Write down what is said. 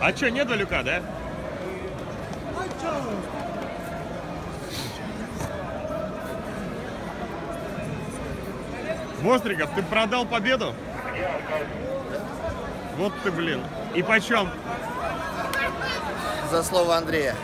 А что, нет Валюка, да? Востриков, ты продал победу? Вот ты, блин. И почем? За слово Андрея.